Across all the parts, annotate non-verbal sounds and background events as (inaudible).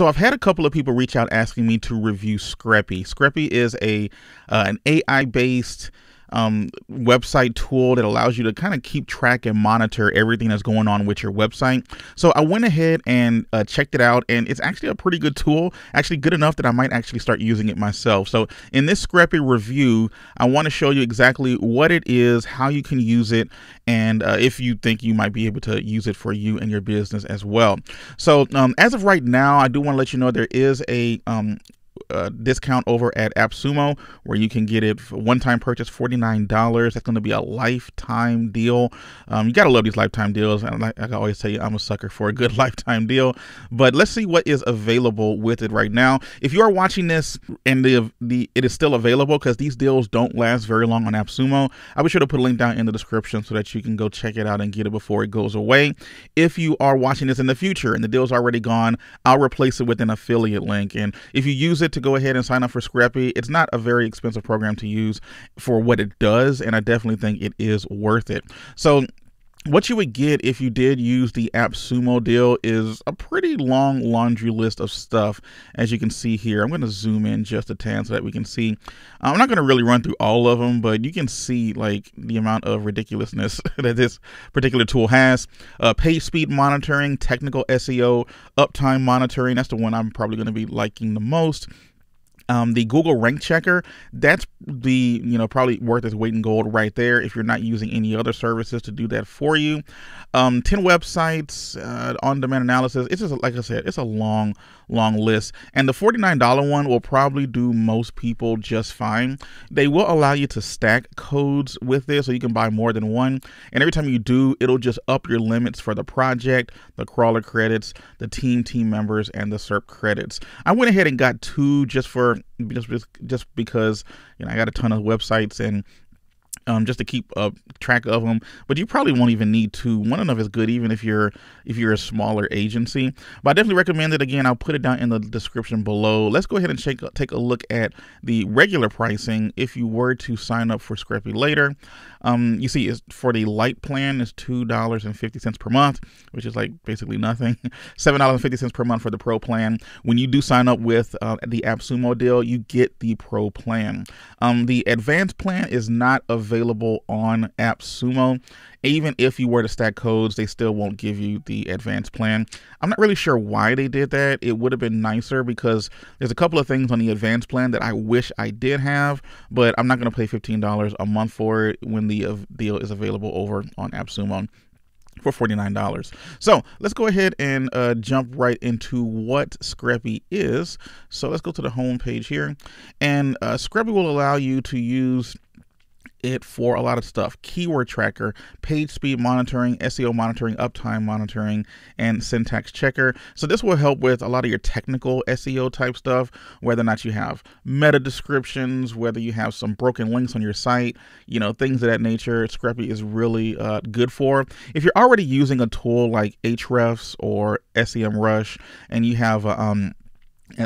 So I've had a couple of people reach out asking me to review Screpy. Screpy is a uh, an AI based um, website tool that allows you to kind of keep track and monitor everything that's going on with your website. So I went ahead and uh, checked it out, and it's actually a pretty good tool. Actually, good enough that I might actually start using it myself. So in this Screpy review, I want to show you exactly what it is, how you can use it, and uh, if you think you might be able to use it for you and your business as well. So um, as of right now, I do want to let you know there is a um, uh, discount over at AppSumo where you can get it for one time purchase $49. That's going to be a lifetime deal. Um, you got to love these lifetime deals. And like, I always tell you, I'm a sucker for a good (laughs) lifetime deal. But let's see what is available with it right now. If you are watching this and the, the it is still available because these deals don't last very long on AppSumo, I'll be sure to put a link down in the description so that you can go check it out and get it before it goes away. If you are watching this in the future and the deal's already gone, I'll replace it with an affiliate link. And if you use it to go ahead and sign up for Screpy. It's not a very expensive program to use for what it does, and I definitely think it is worth it. So what you would get if you did use the AppSumo deal is a pretty long laundry list of stuff, as you can see here. I'm going to zoom in just a tad so that we can see. I'm not going to really run through all of them, but you can see like the amount of ridiculousness (laughs) that this particular tool has. Uh, page speed monitoring, technical SEO, uptime monitoring. That's the one I'm probably going to be liking the most. Um, the Google Rank Checker, that's the, you know, probably worth its weight in gold right there if you're not using any other services to do that for you. Um, 10 websites, uh, on demand analysis. It's just, like I said, it's a long, long list. And the $49 one will probably do most people just fine. They will allow you to stack codes with this so you can buy more than one. And every time you do, it'll just up your limits for the project, the crawler credits, the team team members, and the SERP credits. I went ahead and got two just for just just because you know I got a ton of websites and um, just to keep uh, track of them. But you probably won't even need to. One enough is good, even if you're if you're a smaller agency. But I definitely recommend it. Again, I'll put it down in the description below. Let's go ahead and take take a look at the regular pricing if you were to sign up for Screpy later. Um, you see, is for the light plan is two dollars and fifty cents per month, which is like basically nothing. (laughs) Seven dollars and fifty cents per month for the pro plan. When you do sign up with uh, the AppSumo deal, you get the pro plan. Um, the advanced plan is not available on AppSumo. Even if you were to stack codes, they still won't give you the advanced plan. I'm not really sure why they did that. It would have been nicer because there's a couple of things on the advanced plan that I wish I did have, but I'm not going to pay $15 a month for it when the deal is available over on AppSumo for $49. So let's go ahead and uh, jump right into what Screpy is. So let's go to the home page here. And uh, Screpy will allow you to use it for a lot of stuff keyword tracker, page speed monitoring, SEO monitoring, uptime monitoring, and syntax checker. So, this will help with a lot of your technical SEO type stuff, whether or not you have meta descriptions, whether you have some broken links on your site, you know, things of that nature. Screpy is really uh, good for. If you're already using a tool like Ahrefs or SEMrush and you have um,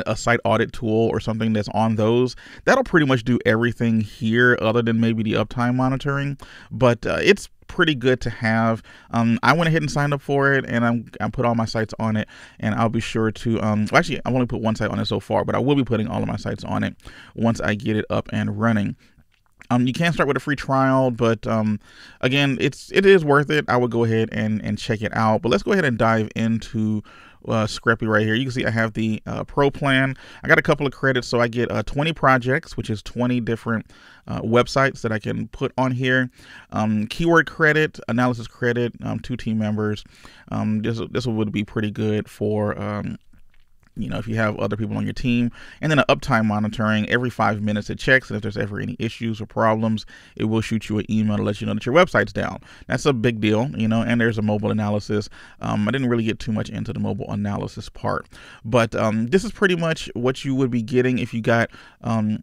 a site audit tool or something that's on those that'll pretty much do everything here other than maybe the uptime monitoring but uh, it's pretty good to have um, i went ahead and signed up for it and i'm i put all my sites on it and i'll be sure to um, well, actually i've only put one site on it so far but i will be putting all of my sites on it once i get it up and running um, you can start with a free trial, but um, again, it's it is worth it. I would go ahead and and check it out. But let's go ahead and dive into uh, Screpy right here. You can see I have the uh, Pro plan. I got a couple of credits, so I get uh, 20 projects, which is 20 different uh, websites that I can put on here. Um, keyword credit, analysis credit, um, two team members. Um, this this would be pretty good for um, you know, if you have other people on your team, and then an uptime monitoring every five minutes it checks, and if there's ever any issues or problems, it will shoot you an email to let you know that your website's down. That's a big deal, you know. And there's a mobile analysis. Um, I didn't really get too much into the mobile analysis part, but um, this is pretty much what you would be getting if you got um,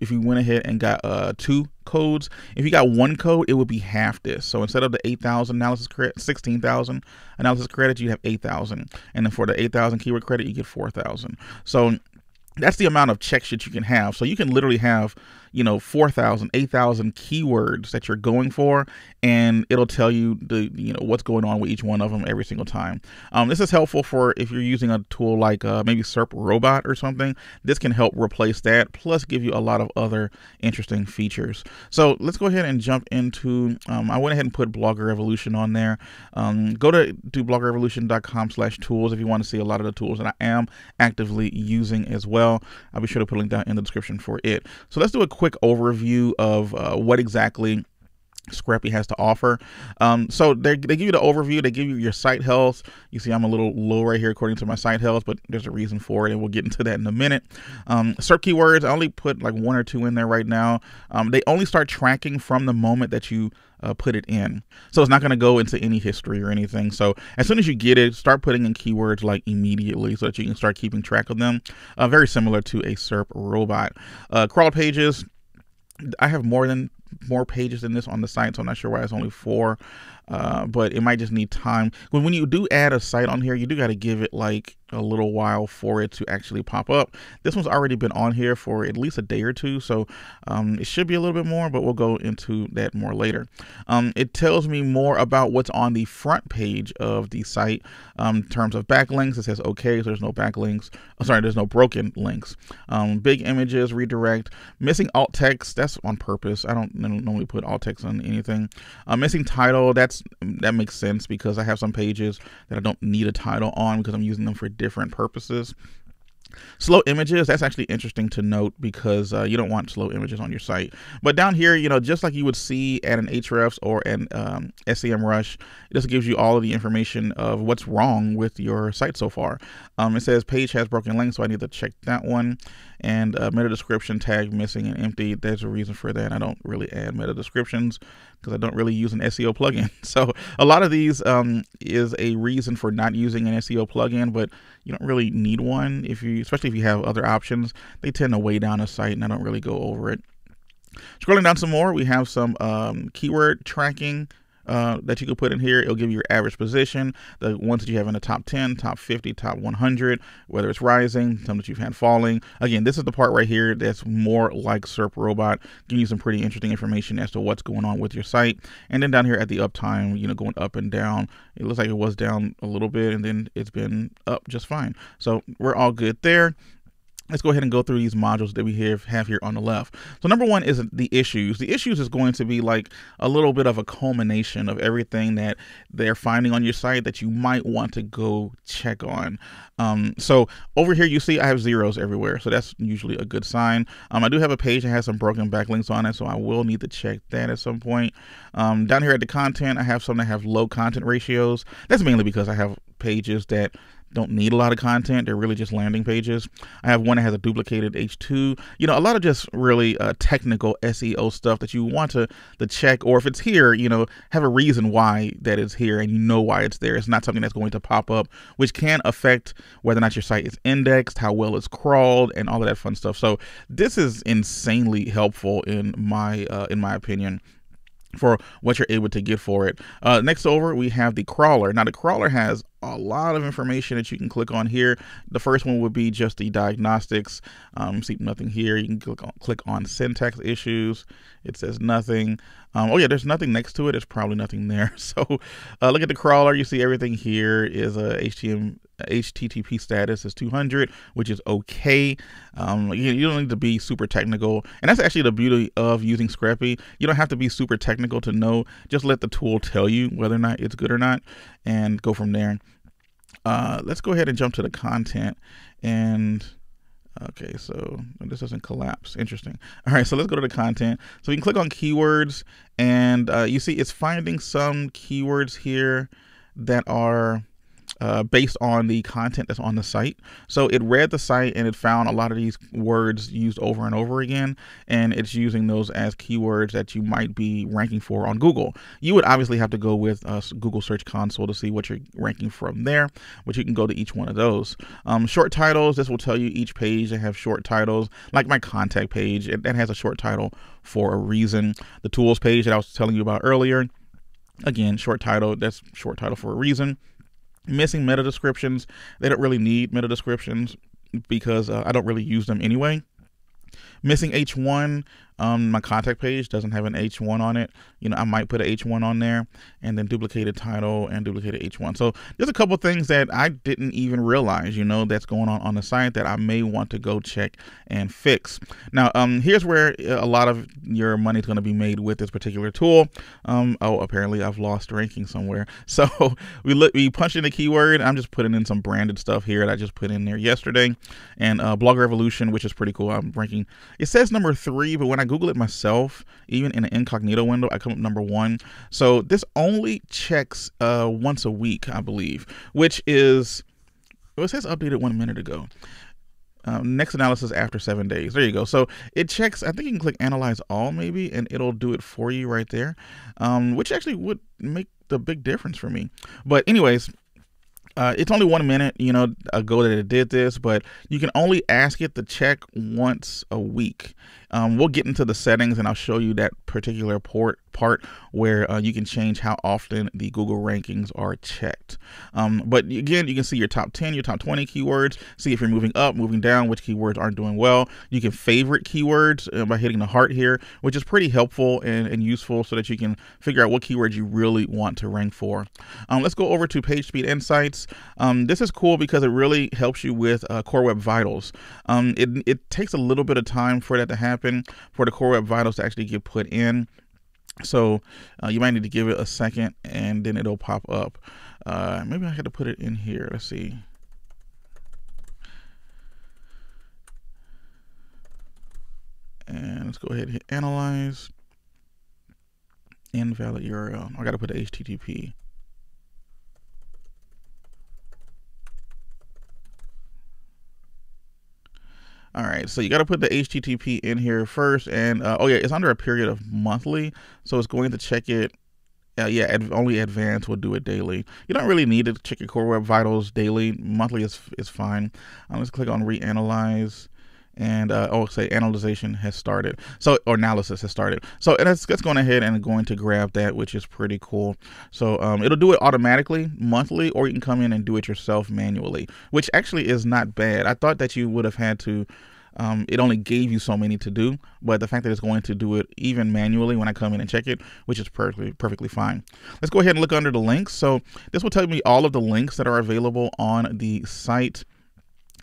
if you went ahead and got uh, two codes, if you got one code, it would be half this. So instead of the 8,000 analysis credit, 16,000 analysis credit, you have 8,000. And then for the 8,000 keyword credit, you get 4,000. So that's the amount of checks that you can have. So you can literally have you know 4000 8000 keywords that you're going for and it'll tell you the you know what's going on with each one of them every single time. Um, this is helpful for if you're using a tool like uh, maybe serp robot or something this can help replace that plus give you a lot of other interesting features. So let's go ahead and jump into um, i went ahead and put blogger evolution on there. Um, go to do bloggerevolution.com slash tools if you want to see a lot of the tools that i am actively using as well. I'll be sure to put a link down in the description for it. So let's do a quick overview of uh, what exactly Screpy has to offer. Um, so they, they give you the overview, they give you your site health. You see, I'm a little low right here according to my site health, but there's a reason for it, and we'll get into that in a minute. Um, SERP keywords, I only put like one or two in there right now. Um, they only start tracking from the moment that you uh, put it in. So it's not going to go into any history or anything. So as soon as you get it, start putting in keywords like immediately so that you can start keeping track of them. Uh, very similar to a SERP robot. Uh, crawl pages, I have more than more pages than this on the site, so I'm not sure why it's only four. Uh, but it might just need time. When when you do add a site on here, you do got to give it like a little while for it to actually pop up. This one's already been on here for at least a day or two, so um, it should be a little bit more, but we'll go into that more later. Um, it tells me more about what's on the front page of the site um, in terms of backlinks. It says okay, so there's no backlinks. Oh, sorry, there's no broken links. Um, big images, redirect, missing alt text. That's on purpose. I don't, I don't normally put alt text on anything. Uh, missing title. That's that makes sense because I have some pages that I don't need a title on because I'm using them for different purposes. Slow images, that's actually interesting to note because uh, you don't want slow images on your site. But down here, you know, just like you would see at an Ahrefs or an um, SEMrush, it just gives you all of the information of what's wrong with your site so far. Um, it says page has broken links, so I need to check that one. And uh, meta description tag missing and empty. There's a reason for that. I don't really add meta descriptions because I don't really use an SEO plugin. (laughs) So a lot of these um, is a reason for not using an SEO plugin, but you don't really need one if you, especially if you have other options. They tend to weigh down a site, and I don't really go over it. Scrolling down some more, we have some um, keyword tracking uh, that you can put in here. It'll give you your average position, the ones that you have in the top 10, top 50, top 100, whether it's rising, some that you've had falling. Again, this is the part right here that's more like SERP Robot, giving you some pretty interesting information as to what's going on with your site. And then down here at the uptime, you know, going up and down. It looks like it was down a little bit and then it's been up just fine. So we're all good there let's go ahead and go through these modules that we have, have here on the left. So number one is the issues. The issues is going to be like a little bit of a culmination of everything that they're finding on your site that you might want to go check on. Um, so over here, you see I have zeros everywhere. So that's usually a good sign. Um, I do have a page that has some broken backlinks on it. So I will need to check that at some point. Um, down here at the content, I have some that have low content ratios. That's mainly because I have pages that don't need a lot of content. They're really just landing pages. I have one that has a duplicated H2. You know, a lot of just really uh, technical SEO stuff that you want to, to check, or if it's here, you know, have a reason why that is here and you know why it's there. It's not something that's going to pop up, which can affect whether or not your site is indexed, how well it's crawled, and all of that fun stuff. So this is insanely helpful in my uh, in my opinion for what you're able to get for it. Uh, next over, we have the crawler. Now, the crawler has a lot of information that you can click on here. The first one would be just the diagnostics. Um, see nothing here. You can click on, click on syntax issues. It says nothing. Um, oh yeah, there's nothing next to it. There's probably nothing there. (laughs) So uh, look at the crawler. You see everything here is a HTML HTTP status is 200, which is okay. Um, you, you, don't need to be super technical, and that's actually the beauty of using Screpy. You don't have to be super technical to know. Just let the tool tell you whether or not it's good or not, and go from there. Uh, let's go ahead and jump to the content and okay so this doesn't collapse. Interesting. All right so let's go to the content. So we can click on keywords and uh, you see it's finding some keywords here that are uh, based on the content that's on the site. So it read the site and it found a lot of these words used over and over again, and it's using those as keywords that you might be ranking for on Google. You would obviously have to go with uh, Google Search Console to see what you're ranking from there, but you can go to each one of those. Um, short titles, this will tell you each page that have short titles, like my contact page, it, that has a short title for a reason. The tools page that I was telling you about earlier, again, short title, that's short title for a reason missing meta descriptions. They don't really need meta descriptions. because uh, I don't really use them anyway. Missing H1 um, my contact page doesn't have an H1 on it. You know, I might put an H1 on there and then duplicate a title and duplicate a H1. So there's a couple things that I didn't even realize, you know, that's going on on the site that I may want to go check and fix. Now, um, here's where a lot of your money is going to be made with this particular tool. Um, oh, apparently I've lost ranking somewhere. (laughs) So we look, we punch in a keyword. I'm just putting in some branded stuff here that I just put in there yesterday, and uh, Blog Revolution, which is pretty cool. I'm ranking. It says number three, but when I Google it myself, even in an incognito window, I come up number one. So this only checks uh, once a week, I believe, which is, it says updated one minute ago. Um, next analysis after seven days. There you go. So it checks. I think you can click analyze all maybe, and it'll do it for you right there, um, which actually would make the big difference for me. But anyways, uh, it's only one minute, you know, ago that it did this, but you can only ask it to check once a week. Um, we'll get into the settings and I'll show you that particular port part where uh, you can change how often the Google rankings are checked. Um, but again, you can see your top 10, your top 20 keywords, see if you're moving up, moving down, which keywords aren't doing well. You can favorite keywords uh, by hitting the heart here, which is pretty helpful and, and, useful so that you can figure out what keywords you really want to rank for. Um, let's go over to PageSpeed Insights. Um, this is cool because it really helps you with uh, Core Web Vitals. Um, it, it takes a little bit of time for that to happen happen for the Core Web Vitals to actually get put in. So uh, you might need to give it a second and then it'll pop up. Uh, maybe I had to put it in here. Let's see. And let's go ahead and hit analyze. Invalid URL. I got to put HTTP. All right, so you got to put the HTTP in here first, and uh, oh yeah, it's under a period of monthly, so it's going to check it. Uh, yeah, only advanced will do it daily. You don't really need to check your Core Web Vitals daily. Monthly is is fine. Um, let's click on reanalyze and uh, oh, say analyzation has started. So or analysis has started. So that's going ahead and going to grab that, which is pretty cool. So um, it'll do it automatically monthly, or you can come in and do it yourself manually, which actually is not bad. I thought that you would have had to. Um, it only gave you so many to do, but the fact that it's going to do it even manually when I come in and check it, which is perfectly perfectly fine. Let's go ahead and look under the links. So this will tell me all of the links that are available on the site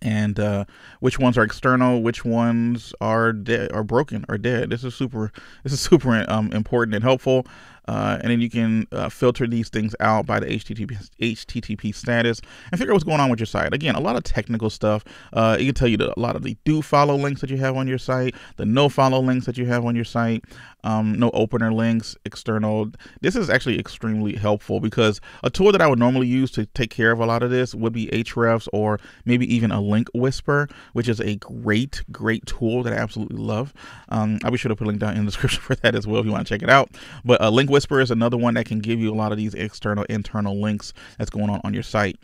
and uh, which ones are external, which ones are dead, are broken, or dead. This is super. This is (laughs) super um, important and helpful. Uh, and then you can uh, filter these things out by the HTTP HTTP status and figure out what's going on with your site. Again, a lot of technical stuff. Uh, it can tell you a lot of the do follow links that you have on your site, the no follow links that you have on your site, um, no opener links, external. This is actually extremely helpful because a tool that I would normally use to take care of a lot of this would be Ahrefs or maybe even a Link Whisper, which is a great, great tool that I absolutely love. Um, I'll be sure to put a link down in the (laughs) description for that as well if you want to check it out. But a Link Whisper is another one that can give you a lot of these external, internal links that's going on on your site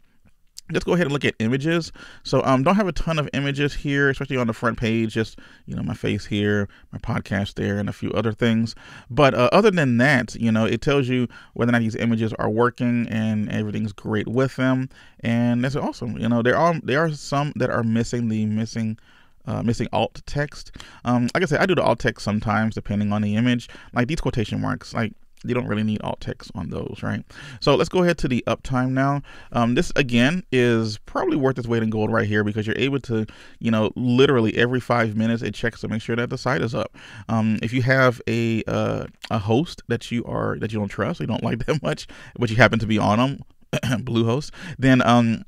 let's go ahead and look at images. So um, don't have a ton of images here, especially on the front page, just, you know, my face here, my podcast there, and a few other things. But uh, other than that, you know, it tells you whether or not these images are working and everything's great with them. And that's awesome. You know, there are, there are some that are missing the missing uh, missing alt text. Um, like I said, I do the alt text sometimes depending on the image. Like these quotation marks, like you don't really need alt text on those, right? So let's go ahead to the uptime now. Um, this again is probably worth its weight in gold right here because you're able to, you know, literally every five minutes it checks to make sure that the site is up. Um, if you have a uh, a host that you are that you don't trust, you don't (laughs) like that much, but you happen to be on them, (clears throat) Bluehost, then um,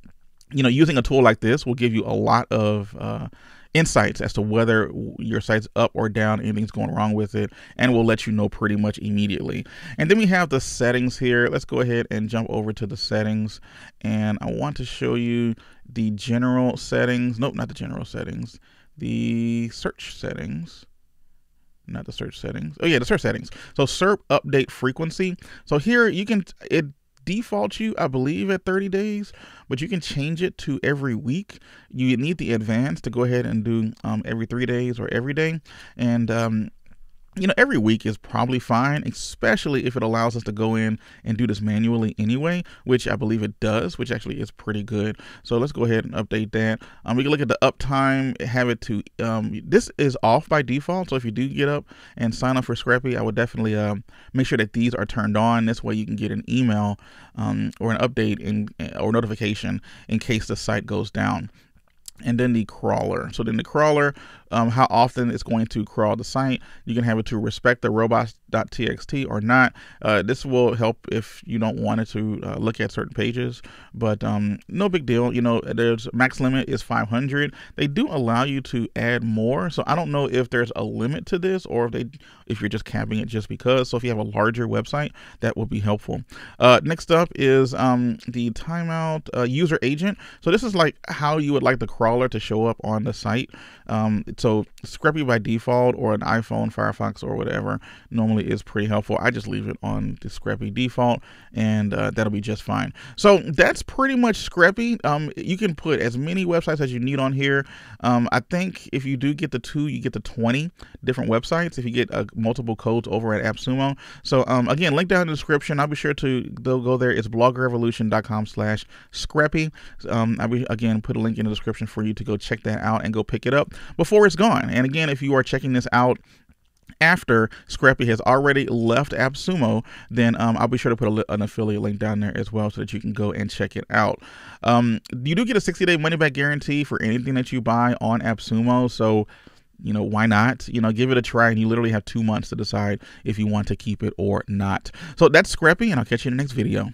you know, using a tool like this will give you a lot of uh, insights as to whether your site's up or down, anything's going wrong with it, and we'll let you know pretty much immediately. And then we have the settings here. Let's go ahead and jump over to the settings. And I want to show you the general settings. Nope, not the general settings. The search settings not the search settings. Oh yeah, the search settings. So SERP update frequency. So here you can it defaults you, I believe, at 30 days, but you can change it to every week. You need the advance to go ahead and do um, every three days or every day. And um, you know, every week is probably fine, especially if it allows us to go in and do this manually anyway, which I believe it does, which actually is pretty good. So let's go ahead and update that. Um, we can look at the uptime, have it to, um, this is off by default. So if you do get up and sign up for Screpy, I would definitely um, make sure that these are turned on. This way you can get an email um, or an update in, or notification in case the site goes down and then the crawler. So then the crawler, um, how often it's going to crawl the site. You can have it to respect the robots.txt or not. Uh, this will help if you don't want it to uh, look at certain pages, but um, no big deal. You know, there's max limit is 500. They do allow you to add more, so I don't know if there's a limit to this or if they if you're just capping it just because. So if you have a larger website, that would be helpful. Uh, next up is um, the timeout uh, user agent. So this is like how you would like the crawler to show up on the site. Um, so Screpy by default or an iPhone, Firefox, or whatever normally is pretty helpful. I just leave it on the Screpy default, and uh, that'll be just fine. So that's pretty much Screpy. Um, you can put as many websites as you need on here. Um, I think if you do get the two, you get the 20 different websites. If you get uh, multiple codes over at AppSumo. So um, again, link down in the description. I'll be sure to go there. It's bloggerevolution.com slash Screpy. Um, I'll be again put a link in the description for you to go check that out and go pick it up before it's gone. And again, if you are checking this out after Screpy has already left AppSumo, then um, I'll be sure to put a, an affiliate link down there as well so that you can go and check it out. Um, you do get a 60 day money back guarantee for anything that you buy on AppSumo. So, you know, why not? You know, give it a try and you literally have two months to decide if you want to keep it or not. So that's Screpy, and I'll catch you in the next video.